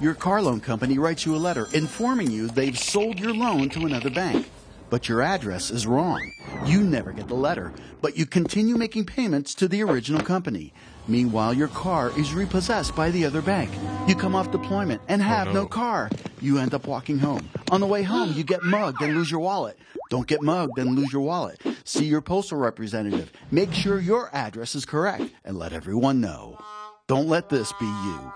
Your car loan company writes you a letter informing you they've sold your loan to another bank. But your address is wrong. You never get the letter, but you continue making payments to the original company. Meanwhile, your car is repossessed by the other bank. You come off deployment and oh, have no. no. car. You end up walking home. On the way home, you get mugged and lose your wallet. Don't get mugged and lose your wallet. See your postal representative. Make sure your address is correct and let everyone know. Don't let this be you.